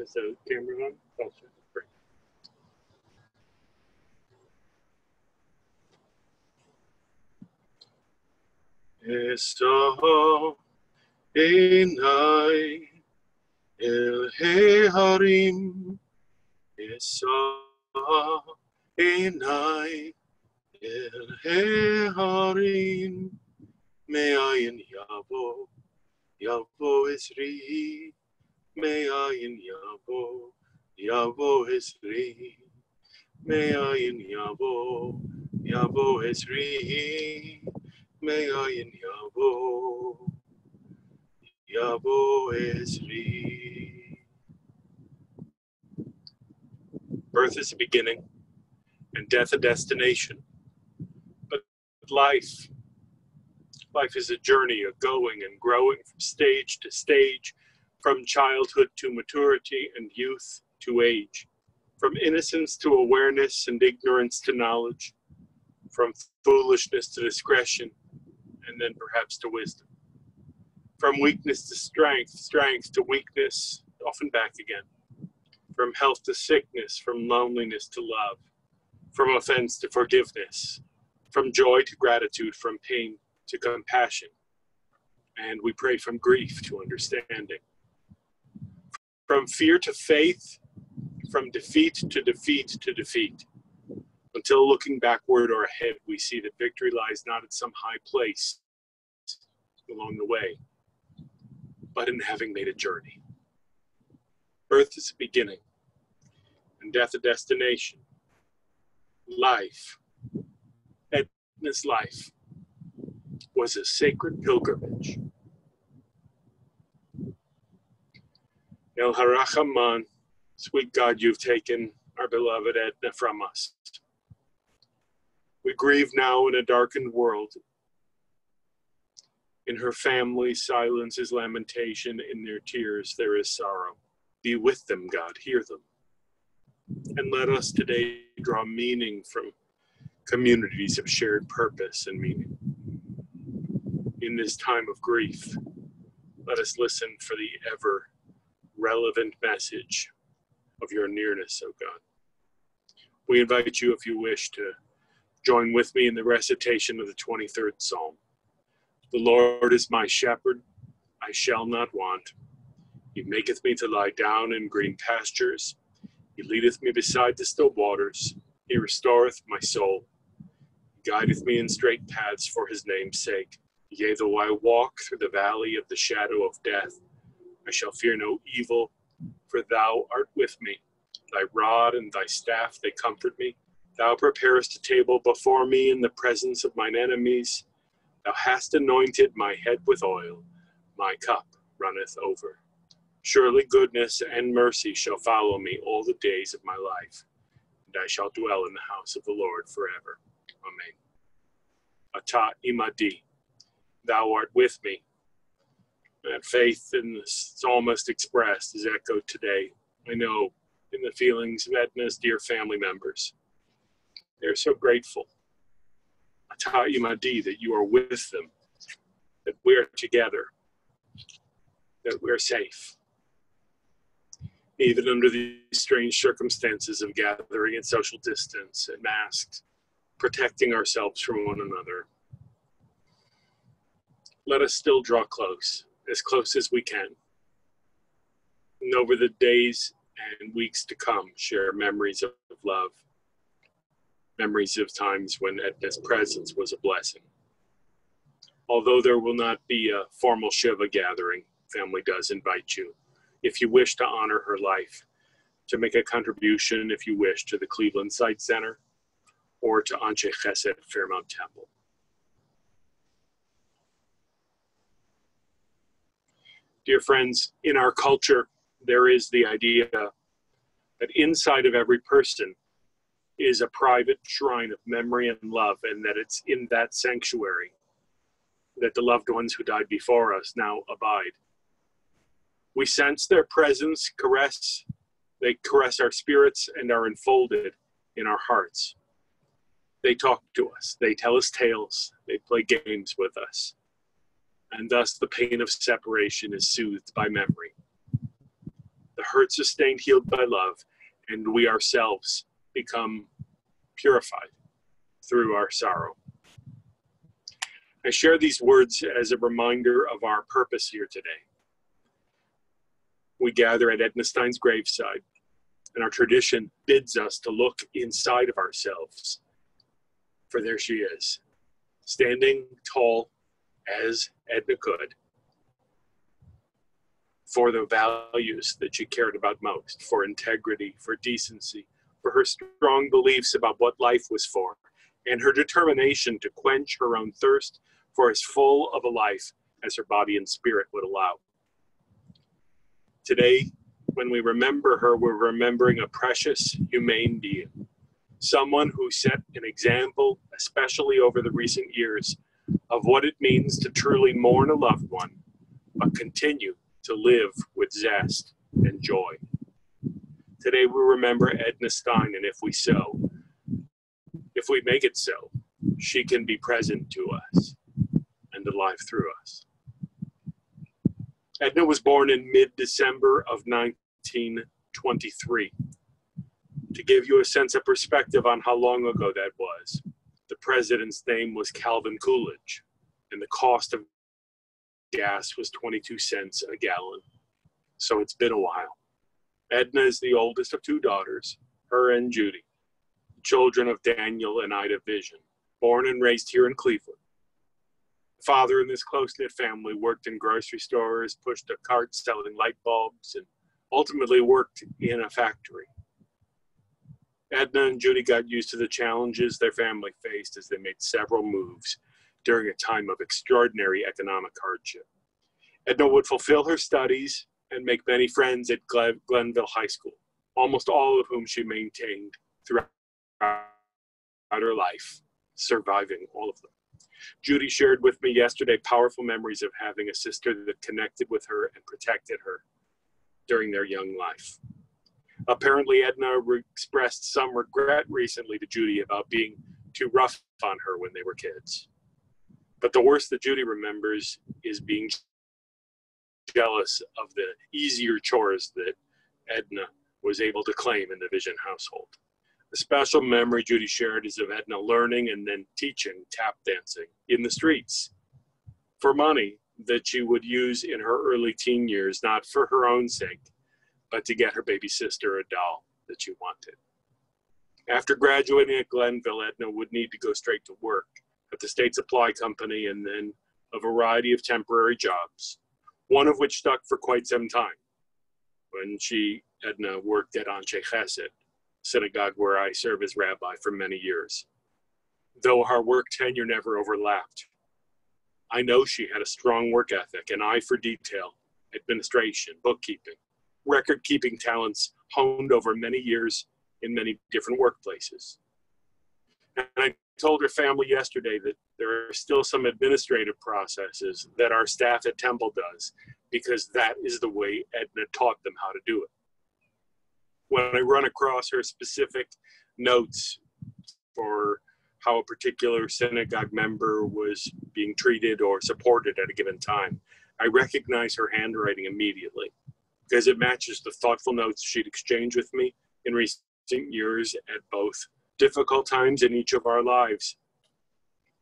Is the camera on? Oh, great. Enai El Enai El Harim Me'ayin Yavo Yavo Esri Me'ayin Yavo Yavo Esri Me'ayin Yavo Yavo Esri Me'ayin Yavo Yavo Esri Birth is a beginning and death a destination. But life, life is a journey, a going and growing from stage to stage, from childhood to maturity and youth to age, from innocence to awareness and ignorance to knowledge, from foolishness to discretion, and then perhaps to wisdom. From weakness to strength, strength to weakness, often back again. From health to sickness, from loneliness to love, from offense to forgiveness, from joy to gratitude, from pain to compassion. And we pray from grief to understanding, from fear to faith, from defeat to defeat to defeat. Until looking backward or ahead, we see that victory lies not at some high place along the way, but in having made a journey. Birth is a beginning, and death a destination life, Edna's life, was a sacred pilgrimage. El Harachaman, sweet God, you've taken our beloved Edna from us. We grieve now in a darkened world. In her family, silence is lamentation. In their tears, there is sorrow. Be with them, God, hear them. And let us today draw meaning from communities of shared purpose and meaning. In this time of grief, let us listen for the ever relevant message of your nearness, O God. We invite you, if you wish, to join with me in the recitation of the 23rd Psalm. The Lord is my shepherd, I shall not want. He maketh me to lie down in green pastures. He leadeth me beside the still waters. He restoreth my soul. He guideth me in straight paths for his name's sake. Yea, though I walk through the valley of the shadow of death, I shall fear no evil, for thou art with me. Thy rod and thy staff, they comfort me. Thou preparest a table before me in the presence of mine enemies. Thou hast anointed my head with oil. My cup runneth over. Surely goodness and mercy shall follow me all the days of my life, and I shall dwell in the house of the Lord forever. Amen. Ata imadi, thou art with me. That faith in the psalmist expressed is echoed today. I know in the feelings of Edna's dear family members. They're so grateful. Ata imadi, that you are with them, that we're together, that we're safe even under these strange circumstances of gathering and social distance and masked, protecting ourselves from one another. Let us still draw close, as close as we can. And over the days and weeks to come, share memories of love, memories of times when Edna's presence was a blessing. Although there will not be a formal Shiva gathering, family does invite you if you wish to honor her life, to make a contribution, if you wish, to the Cleveland Sight Center or to Anshe Chesed Fairmount Temple. Dear friends, in our culture, there is the idea that inside of every person is a private shrine of memory and love, and that it's in that sanctuary that the loved ones who died before us now abide. We sense their presence, caress, they caress our spirits and are enfolded in our hearts. They talk to us, they tell us tales, they play games with us. And thus the pain of separation is soothed by memory. the hurt sustained, healed by love, and we ourselves become purified through our sorrow. I share these words as a reminder of our purpose here today. We gather at Edna Stein's graveside, and our tradition bids us to look inside of ourselves. For there she is, standing tall as Edna could, for the values that she cared about most for integrity, for decency, for her strong beliefs about what life was for, and her determination to quench her own thirst for as full of a life as her body and spirit would allow. Today, when we remember her, we're remembering a precious, humane being, someone who set an example, especially over the recent years, of what it means to truly mourn a loved one, but continue to live with zest and joy. Today we remember Edna Stein, and if we so, if we make it so, she can be present to us and alive through us. Edna was born in mid December of 1923. To give you a sense of perspective on how long ago that was, the president's name was Calvin Coolidge, and the cost of gas was 22 cents a gallon. So it's been a while. Edna is the oldest of two daughters, her and Judy, children of Daniel and Ida Vision, born and raised here in Cleveland. Father in this close knit family worked in grocery stores, pushed a cart selling light bulbs, and ultimately worked in a factory. Edna and Judy got used to the challenges their family faced as they made several moves during a time of extraordinary economic hardship. Edna would fulfill her studies and make many friends at Glenville High School, almost all of whom she maintained throughout her life, surviving all of them. Judy shared with me yesterday powerful memories of having a sister that connected with her and protected her during their young life. Apparently, Edna expressed some regret recently to Judy about being too rough on her when they were kids. But the worst that Judy remembers is being jealous of the easier chores that Edna was able to claim in the Vision household. A special memory Judy shared is of Edna learning and then teaching tap dancing in the streets for money that she would use in her early teen years, not for her own sake, but to get her baby sister a doll that she wanted. After graduating at Glenville, Edna would need to go straight to work at the State Supply Company and then a variety of temporary jobs, one of which stuck for quite some time when she, Edna, worked at Anshe Chesed, synagogue where I serve as rabbi for many years. Though our work tenure never overlapped, I know she had a strong work ethic, an eye for detail, administration, bookkeeping, record keeping talents honed over many years in many different workplaces. And I told her family yesterday that there are still some administrative processes that our staff at Temple does because that is the way Edna taught them how to do it. When I run across her specific notes for how a particular synagogue member was being treated or supported at a given time, I recognize her handwriting immediately because it matches the thoughtful notes she'd exchanged with me in recent years at both difficult times in each of our lives.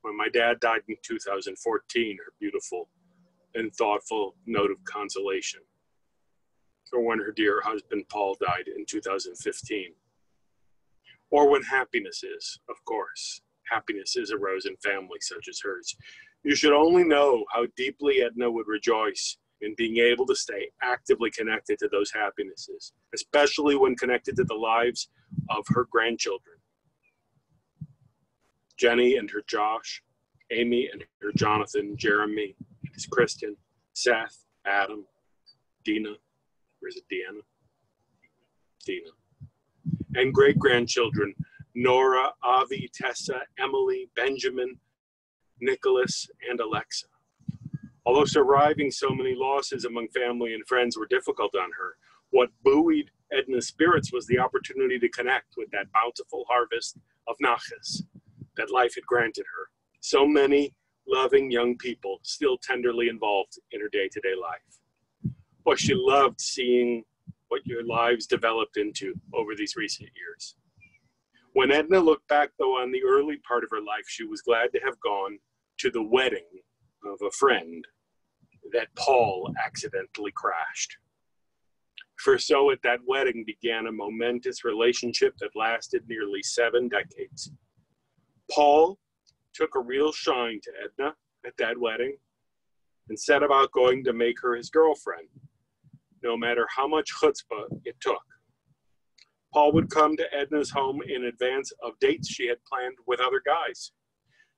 When my dad died in 2014, her beautiful and thoughtful note of consolation. Or when her dear husband Paul died in 2015. Or when happiness is, of course. Happiness is a rose in families such as hers. You should only know how deeply Edna would rejoice in being able to stay actively connected to those happinesses, especially when connected to the lives of her grandchildren. Jenny and her Josh, Amy and her Jonathan, Jeremy, his Kristen, Seth, Adam, Dina, or is it Deanna? Dina. And great grandchildren, Nora, Avi, Tessa, Emily, Benjamin, Nicholas, and Alexa. Although surviving so many losses among family and friends were difficult on her, what buoyed Edna's spirits was the opportunity to connect with that bountiful harvest of nachas that life had granted her. So many loving young people still tenderly involved in her day to day life. But she loved seeing what your lives developed into over these recent years. When Edna looked back, though, on the early part of her life, she was glad to have gone to the wedding of a friend that Paul accidentally crashed. For so at that wedding began a momentous relationship that lasted nearly seven decades. Paul took a real shine to Edna at that wedding and set about going to make her his girlfriend, no matter how much chutzpah it took. Paul would come to Edna's home in advance of dates she had planned with other guys,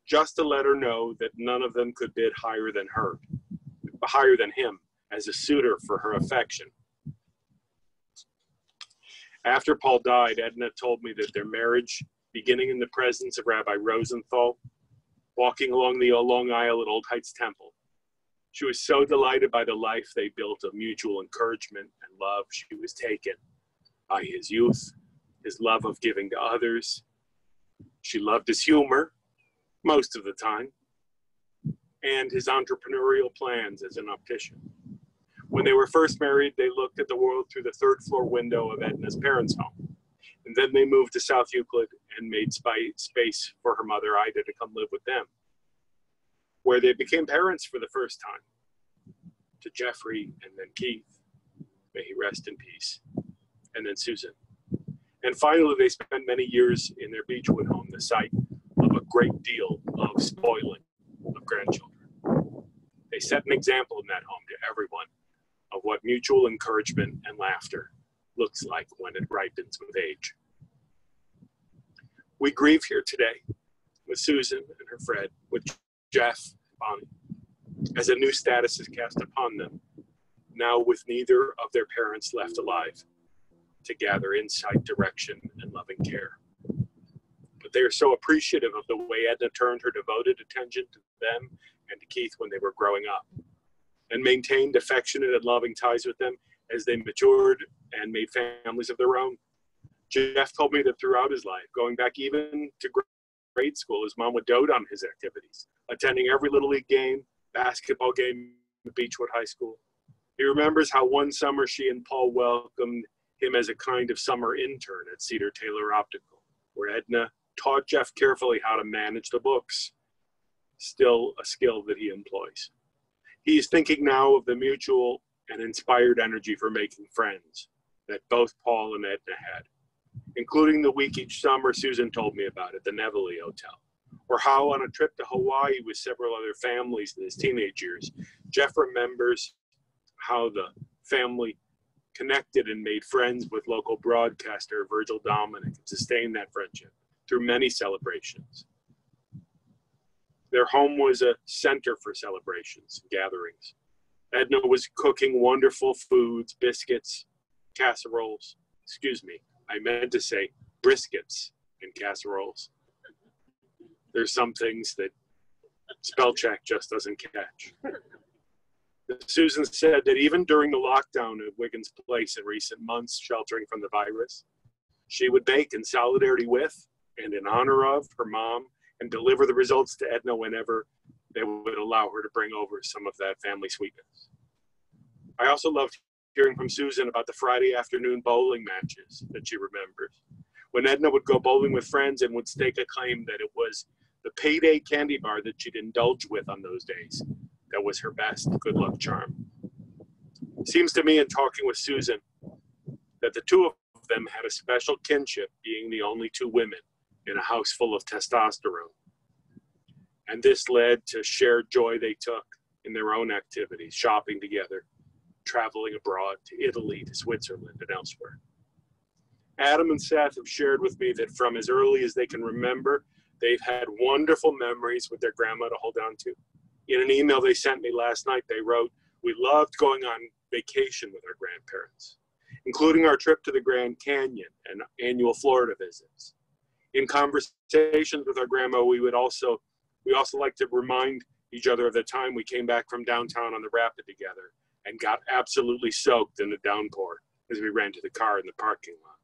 just to let her know that none of them could bid higher than her, higher than him as a suitor for her affection. After Paul died, Edna told me that their marriage, beginning in the presence of Rabbi Rosenthal, walking along the long aisle at Old Heights Temple, she was so delighted by the life they built of mutual encouragement and love. She was taken by his youth, his love of giving to others. She loved his humor most of the time, and his entrepreneurial plans as an optician. When they were first married, they looked at the world through the third floor window of Edna's parents' home. And then they moved to South Euclid and made space for her mother, Ida, to come live with them, where they became parents for the first time to Jeffrey and then Keith. May he rest in peace. And then Susan. And finally, they spent many years in their Beechwood home, the site of a great deal of spoiling of grandchildren. They set an example in that home to everyone of what mutual encouragement and laughter looks like when it ripens with age. We grieve here today with Susan and her Fred, with Jeff and Bonnie, as a new status is cast upon them, now with neither of their parents left alive to gather insight, direction, and loving care. But they are so appreciative of the way Edna turned her devoted attention to them and to Keith when they were growing up and maintained affectionate and loving ties with them as they matured and made families of their own. Jeff told me that throughout his life, going back even to grade school, his mom would dote on his activities, attending every Little League game, basketball game at Beechwood High School. He remembers how one summer she and Paul welcomed him as a kind of summer intern at Cedar Taylor Optical, where Edna taught Jeff carefully how to manage the books, still a skill that he employs. He's thinking now of the mutual and inspired energy for making friends that both Paul and Edna had, including the week each summer Susan told me about at the Nevele Hotel, or how on a trip to Hawaii with several other families in his teenage years, Jeff remembers how the family connected and made friends with local broadcaster Virgil Dominic and sustained that friendship through many celebrations. Their home was a center for celebrations and gatherings. Edna was cooking wonderful foods, biscuits, casseroles. Excuse me, I meant to say briskets and casseroles. There's some things that spell check just doesn't catch. Susan said that even during the lockdown at Wiggins Place in recent months, sheltering from the virus, she would bake in solidarity with and in honor of her mom and deliver the results to Edna whenever they would allow her to bring over some of that family sweetness. I also loved hearing from Susan about the Friday afternoon bowling matches that she remembers. When Edna would go bowling with friends and would stake a claim that it was the payday candy bar that she'd indulge with on those days that was her best good luck charm. Seems to me in talking with Susan that the two of them had a special kinship, being the only two women in a house full of testosterone. And this led to shared joy they took in their own activities, shopping together, traveling abroad to Italy, to Switzerland, and elsewhere. Adam and Seth have shared with me that from as early as they can remember, they've had wonderful memories with their grandma to hold on to. In an email they sent me last night, they wrote, We loved going on vacation with our grandparents, including our trip to the Grand Canyon and annual Florida visits in conversations with our grandma, we would also we also like to remind each other of the time we came back from downtown on the rapid together and got absolutely soaked in the downpour as we ran to the car in the parking lot.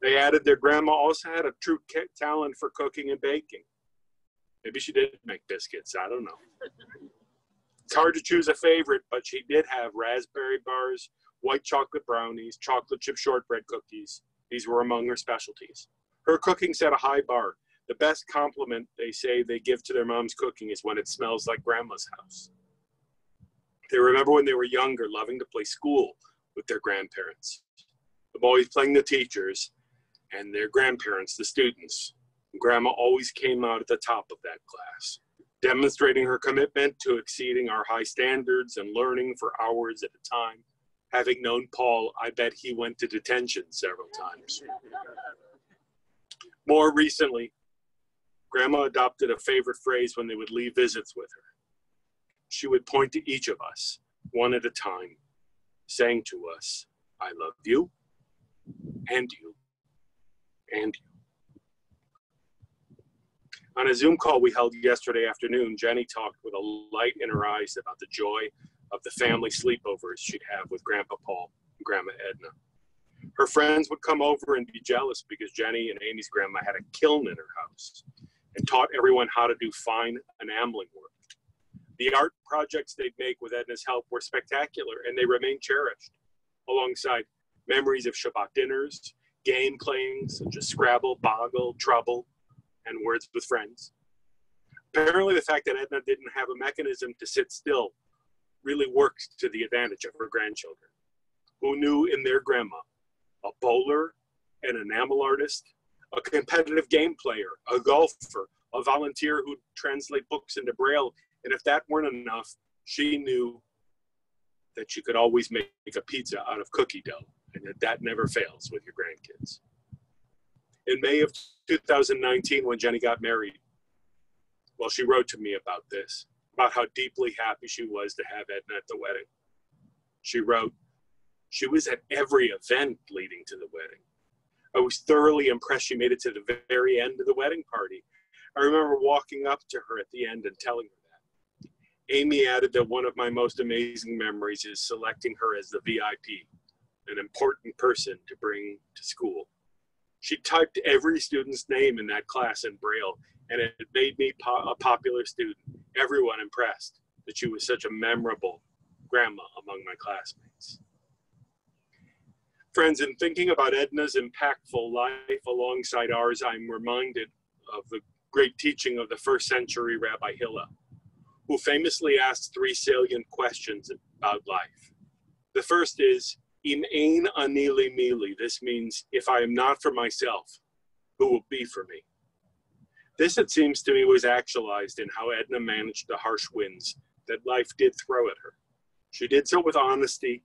They added their grandma also had a true talent for cooking and baking. Maybe she did make biscuits. I don't know. It's hard to choose a favorite, but she did have raspberry bars, white chocolate brownies, chocolate chip shortbread cookies. These were among her specialties. Her cooking set a high bar. The best compliment they say they give to their mom's cooking is when it smells like grandma's house. They remember when they were younger, loving to play school with their grandparents. The boys playing the teachers, and their grandparents, the students. Grandma always came out at the top of that class, demonstrating her commitment to exceeding our high standards and learning for hours at a time. Having known Paul, I bet he went to detention several times. More recently, Grandma adopted a favorite phrase when they would leave visits with her. She would point to each of us, one at a time, saying to us, I love you, and you, and you. On a Zoom call we held yesterday afternoon, Jenny talked with a light in her eyes about the joy of the family sleepovers she'd have with Grandpa Paul and Grandma Edna. Her friends would come over and be jealous because Jenny and Amy's grandma had a kiln in her house and taught everyone how to do fine enameling work. The art projects they'd make with Edna's help were spectacular and they remain cherished, alongside memories of Shabbat dinners, game playing such as Scrabble, Boggle, Trouble, and Words with Friends. Apparently, the fact that Edna didn't have a mechanism to sit still really worked to the advantage of her grandchildren, who knew in their grandma a bowler, an enamel artist, a competitive game player, a golfer, a volunteer who'd translate books into Braille. And if that weren't enough, she knew that she could always make a pizza out of cookie dough and that that never fails with your grandkids. In May of 2019, when Jenny got married, well, she wrote to me about this, about how deeply happy she was to have Edna at the wedding. She wrote, She was at every event leading to the wedding. I was thoroughly impressed she made it to the very end of the wedding party. I remember walking up to her at the end and telling her that. Amy added that one of my most amazing memories is selecting her as the VIP, an important person to bring to school. She typed every student's name in that class in Braille, and it made me po- a popular student. Everyone impressed that she was such a memorable grandma among my classmates. Friends, in thinking about Edna's impactful life alongside ours, I'm reminded of the great teaching of the first century Rabbi Hillel, who famously asked three salient questions about life. The first is, Im ein ani mili. This means, if I am not for myself, who will be for me? This, it seems to me, was actualized in how Edna managed the harsh winds that life did throw at her. She did so with honesty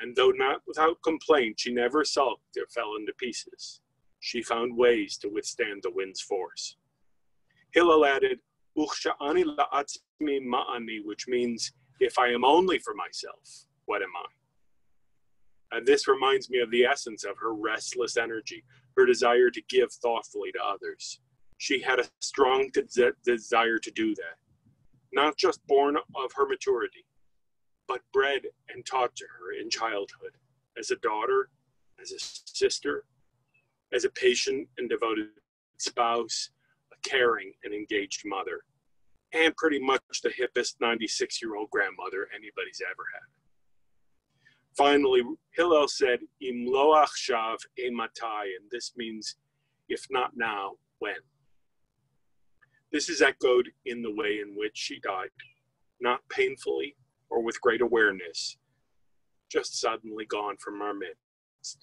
and though not without complaint, she never sulked or fell into pieces. She found ways to withstand the wind's force. Hillel added, ma'ani, which means, if I am only for myself, what am I? And this reminds me of the essence of her restless energy, her desire to give thoughtfully to others. She had a strong de- desire to do that, not just born of her maturity, but bred and taught to her in childhood as a daughter, as a sister, as a patient and devoted spouse, a caring and engaged mother, and pretty much the hippest 96 year old grandmother anybody's ever had. Finally, Hillel said, Im lo achshav ematai, and this means, if not now, when? This is echoed in the way in which she died, not painfully, or with great awareness, just suddenly gone from our midst.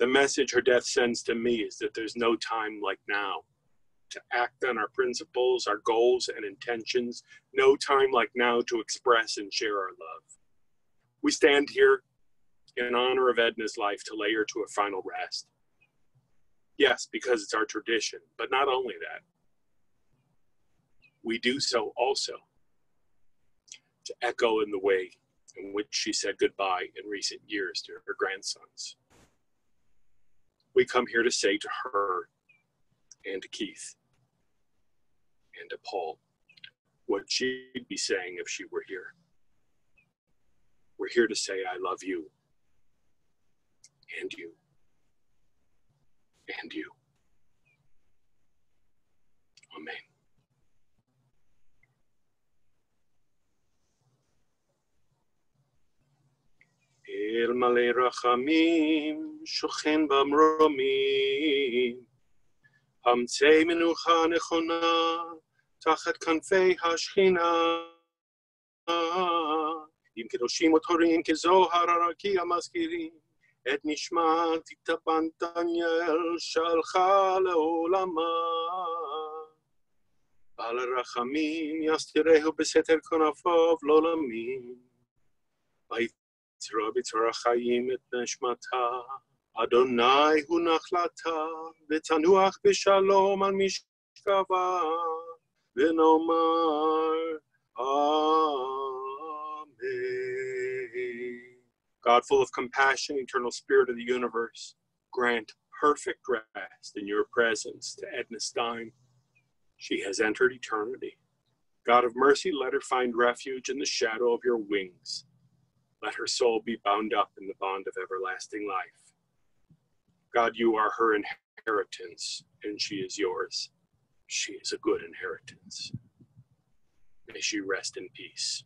The message her death sends to me is that there's no time like now to act on our principles, our goals, and intentions, no time like now to express and share our love. We stand here in honor of Edna's life to lay her to a final rest. Yes, because it's our tradition, but not only that. We do so also to echo in the way in which she said goodbye in recent years to her grandsons. We come here to say to her and to Keith and to Paul what she'd be saying if she were here. We're here to say, I love you, and you, and you. Amen. אל מלא רחמים, שוכן במרומים. אמצי מנוחה נכונה, תחת כנפי השכינה. עם קדושים וטהורים כזוהר הרקיע מזכירים, את נשמת תתבן דניאל שלחה לעולמה. בעל הרחמים יסתירהו בסתר כנפיו לעולמים. Yitira b'tzara chayim et neshmata. Adonai hu nachlata, v'tanuach b'shalom al mishkava, v'nomar Amen. God, full of compassion, eternal spirit of the universe, grant perfect rest in your presence to Edna Stein. She has entered eternity. God of mercy, let her find refuge in the shadow of your wings let her soul be bound up in the bond of everlasting life. God, you are her inheritance, and she is yours. She is a good inheritance. May she rest in peace.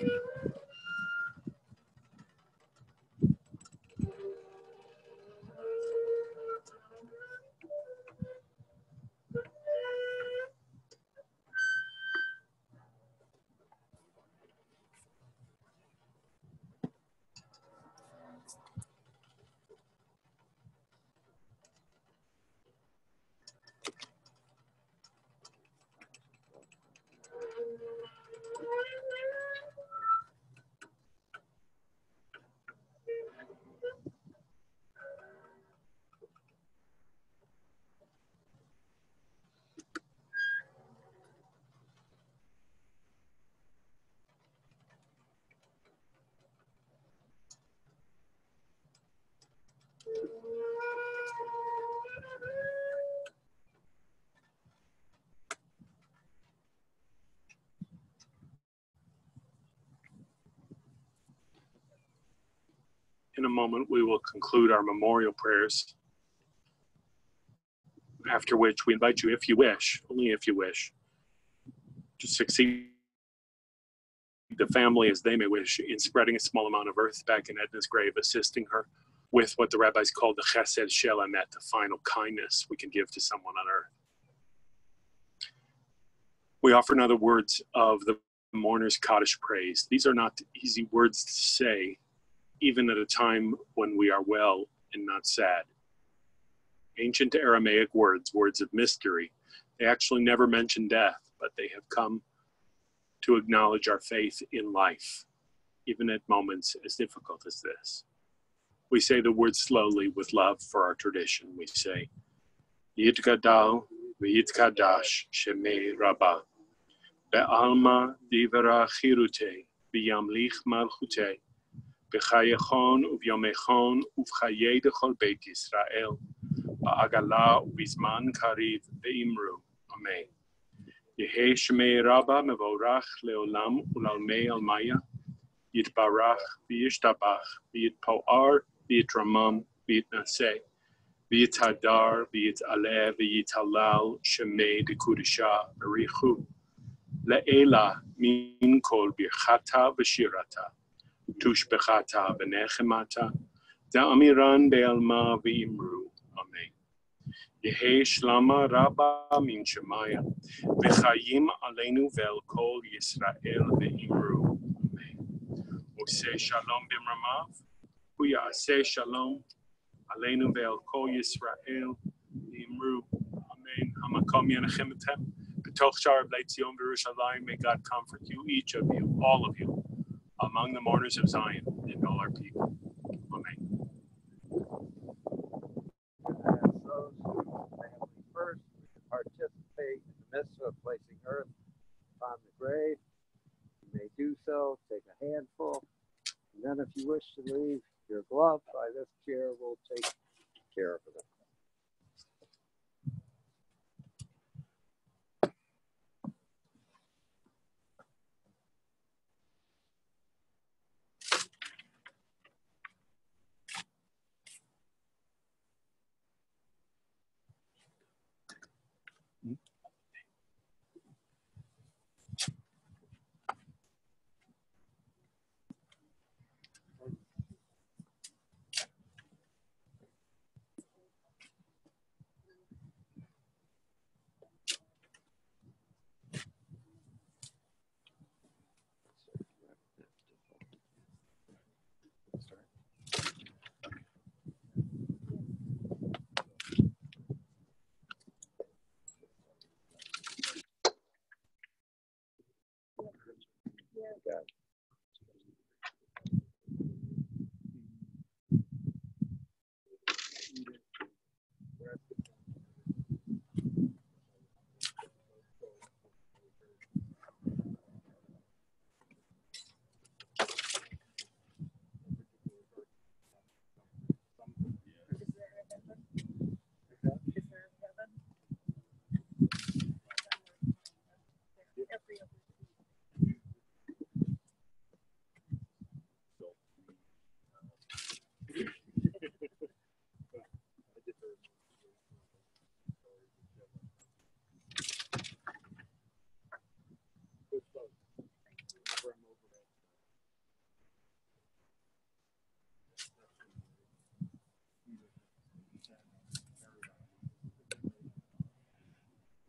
Amen. In a moment, we will conclude our memorial prayers. After which, we invite you, if you wish, only if you wish, to succeed the family as they may wish in spreading a small amount of earth back in Edna's grave, assisting her with what the rabbis call the chesed shel emet, the final kindness we can give to someone on earth. We offer now the words of the mourner's Kaddish praise. These are not easy words to say, even at a time when we are well and not sad. Ancient Aramaic words, words of mystery, they actually never mention death, but they have come to acknowledge our faith in life, even at moments as difficult as this. We say the words slowly with love for our tradition. We say, Yitgadal v'yitkadash shemei rabbah, be'alma divera chirute, v'yamlich malchute, בחייכון וביומכון ובחיי דכל בית ישראל, בעגלה ובזמן קריב ואמרו, Amen. יהא שמי רבה מבורך לעולם ולעלמי עלמיה, יתברך וישתבח, ויתפאר ויתרומם ויתנשא, ויתהדר ויתעלה ויתהלל שמי דקודשה בריחו. לעילה מן כל ברכתה ושירתה, ותושבחתה ונחמתה, דאמירן בעלמה ואמרו, אמן. יהא שלמה רבה מן שמיא, וחיים עלינו ועל כל ישראל ואמרו, אמן. עושה שלום במרמיו, הוא יעשה שלום עלינו ועל כל ישראל, ואמרו, אמן. המקום ינחם אתם. בתוך שער בני ציון וירושלים, may God comfort you, each of you, all of you, among the mourners of Zion and all our people. Amen. Who family first participate in the midst of placing earth upon the grave, you may do so. Take a handful. And then, if you wish to leave your glove by this chair, we'll take care of it.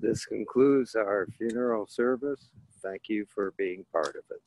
This concludes our funeral service. Thank you for being part of it.